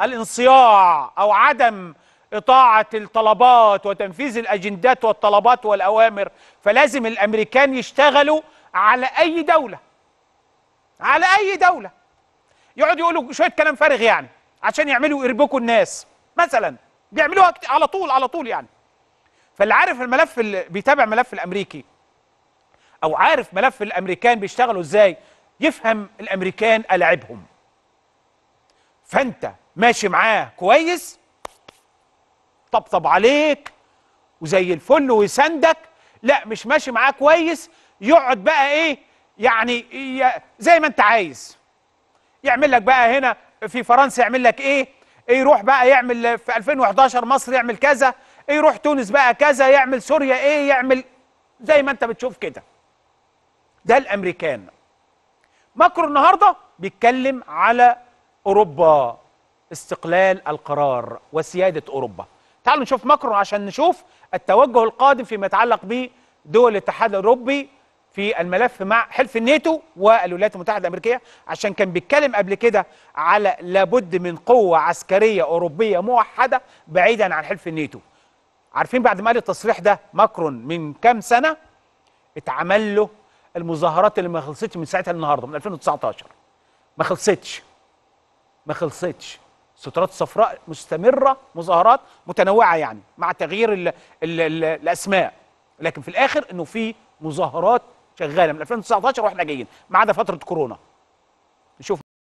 الانصياع أو عدم إطاعة الطلبات وتنفيذ الأجندات والطلبات والأوامر فلازم الأمريكان يشتغلوا على أي دولة؟ على أي دولة؟ يقعدوا يقولوا شوية كلام فارغ يعني عشان يعملوا يربكوا الناس مثلا بيعملوها على طول على طول يعني. فاللي عارف الملف اللي بيتابع ملف الأمريكي أو عارف ملف الأمريكان بيشتغلوا إزاي يفهم الأمريكان ألاعبهم. فانت ماشي معاه كويس طبطب عليك وزي الفل ويساندك. لا مش ماشي معاه كويس يقعد بقى إيه يعني زي ما أنت عايز. يعمل لك بقى هنا في فرنسا يعمل لك إيه يروح بقى يعمل في 2011 مصر يعمل كذا يروح تونس بقى كذا يعمل سوريا إيه يعمل زي ما أنت بتشوف كده. ده الأمريكان. ماكرو النهارده بيتكلم على أوروبا استقلال القرار وسيادة أوروبا. تعالوا نشوف ماكرو عشان نشوف التوجه القادم فيما يتعلق بدول الاتحاد الأوروبي في الملف مع حلف الناتو والولايات المتحدة الأمريكية عشان كان بيتكلم قبل كده على لابد من قوة عسكرية أوروبية موحدة بعيدا عن حلف الناتو. عارفين بعد ما قال التصريح ده ماكرون من كام سنة؟ اتعمل له المظاهرات اللي ما خلصتش من ساعتها النهارده من 2019 ما خلصتش. ما خلصتش. سترات صفراء مستمرة مظاهرات متنوعة يعني مع تغيير ال ال ال الأسماء. لكن في الآخر إنه في مظاهرات شغالة. من 2019 وإحنا جايين ما عدا فترة كورونا. نشوف